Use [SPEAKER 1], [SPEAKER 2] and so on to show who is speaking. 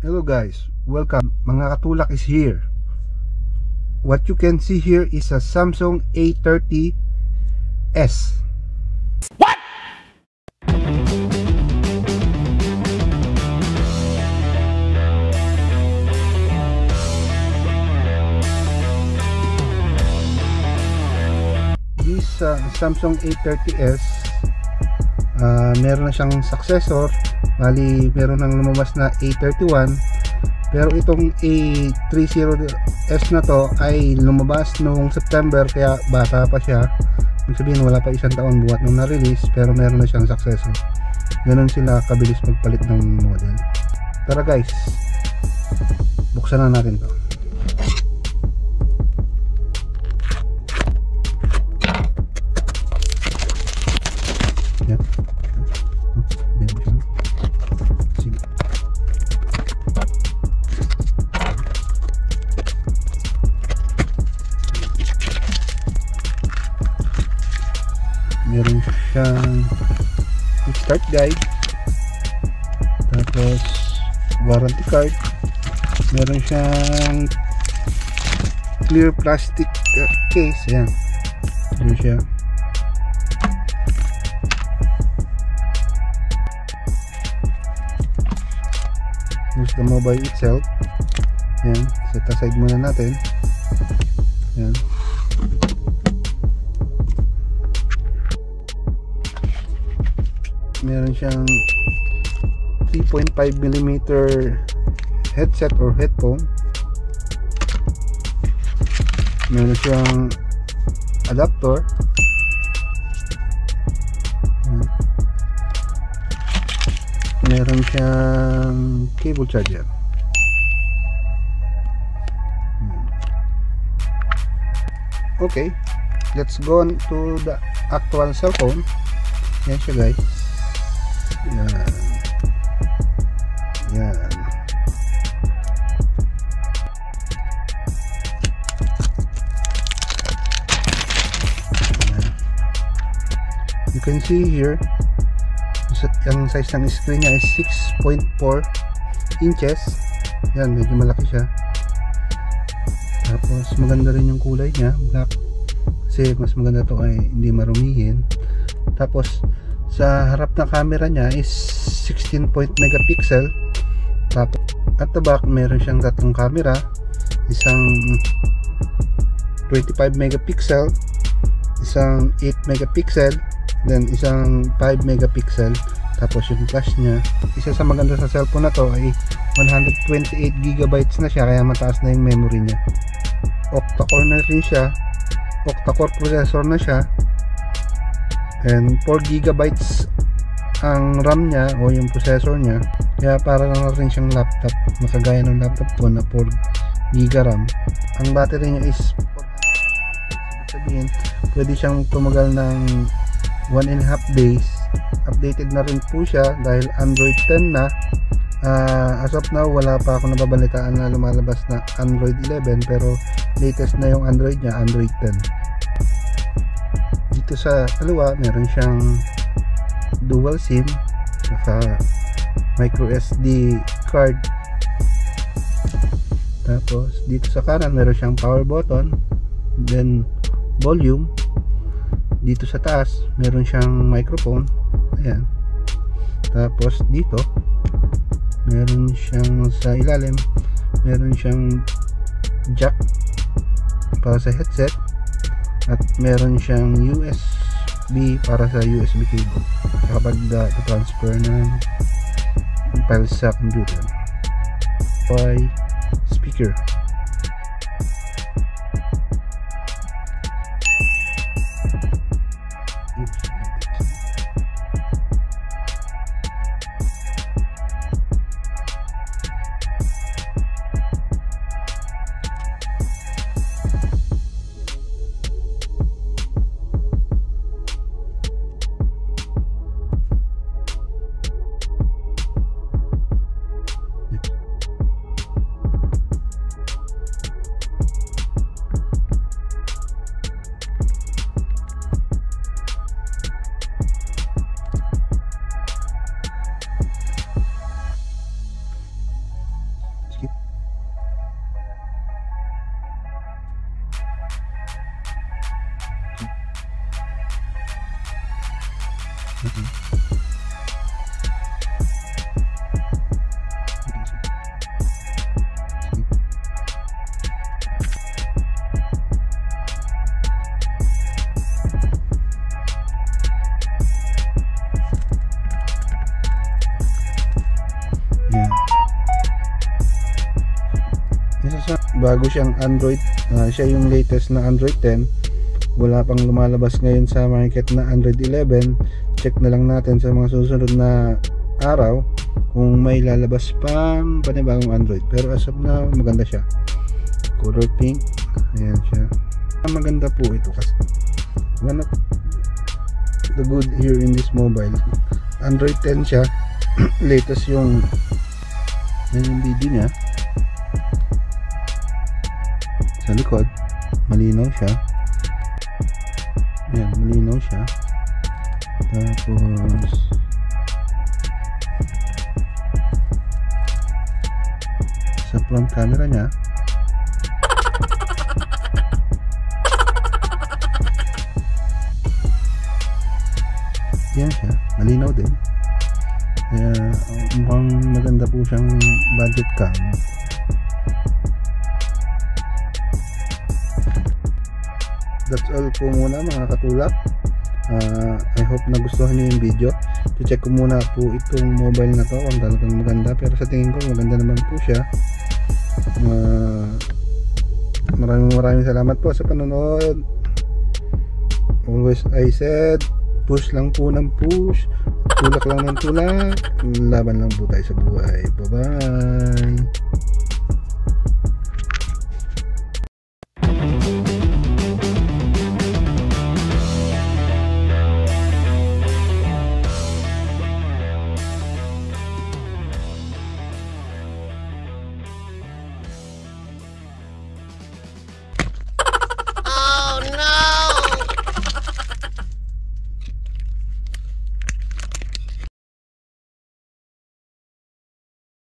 [SPEAKER 1] Hello guys, welcome. Mga katulak is here. What you can see here is a Samsung A30s. What? This uh, Samsung A30s uh, meron na siyang successor bali meron nang lumabas na A31 pero itong A30S na to ay lumabas noong September kaya bata pa siya. Ibig sabihin wala pa isang taon buhat nung na-release pero meron na siyang successor ganun sila kabilis magpalit ng model. Tara guys. Buksan na natin to start guide. Tapos warranty card. Meron siyang clear plastic uh, case. Ayan. Meron siya. Here's the mobile itself. Yan set aside muna natin. Yan meron siyang 3.5mm headset or headphone. Meron siyang adapter. Meron siyang cable charger. Okay let's go on to the actual cell phone yan siya guys yan. Yan. You can see here, ang size ng screen niya is 6.4 inches. Yan, medyo malaki siya. Tapos maganda rin yung kulay niya, black. Kasi mas maganda to ay hindi marumihin. Tapos sa harap ng camera niya is 16 point megapixel. Tapos at the back meron siyang tatlong camera. Isang 25 megapixel isang 8 megapixel then isang 5 megapixel. Tapos yung flash niya isa sa maganda sa cellphone na to ay 128 gigabytes na siya kaya mataas na yung memory niya. Octa-core na rin siya. Octa-core processor na siya and 4 gigabytes ang RAM niya o yung processor niya. Kaya para lang rin siyang laptop. Nakagaya ng laptop ko na 4 giga RAM. Ang battery niya is sabihin pwede siyang tumagal ng 1 and a half days. Updated na rin po siya dahil Android 10 na. Uh, as of now wala pa ako nababalitaan na lumalabas na Android 11 pero latest na yung Android niya Android 10 dito sa kaliwa meron siyang dual sim saka micro SD card. Tapos dito sa kanan meron siyang power button then volume. Dito sa taas meron siyang microphone. Ayan. Tapos dito meron siyang sa ilalim meron siyang jack para sa headset at meron siyang USB para sa USB cable. Kapag uh, transfer ng files sa computer by speaker Mm-hmm. bago siyang Android uh, siya yung latest na Android 10 wala pang lumalabas ngayon sa market na Android 11 check na lang natin sa mga susunod na araw kung may lalabas pang panibagong Android. Pero as of now maganda siya. Color pink. Ayan siya. Maganda po ito kasi one of the good here in this mobile Android 10 siya. Latest yung yan yung video niya. Sa likod malinaw siya yan malinaw siya. Tapos sa front camera niya yan siya malinaw din. Kaya mukhang maganda po siyang budget cam that's all po muna mga katulak uh, I hope nagustuhan nyo yung video. Check ko muna po itong mobile na to. Kung talagang maganda. Pero sa tingin ko maganda naman po siya. Uh, maraming maraming salamat po sa panonood. Always I said push lang po ng push. Tulak lang ng tulak. Laban lang po tayo sa buhay. Bye bye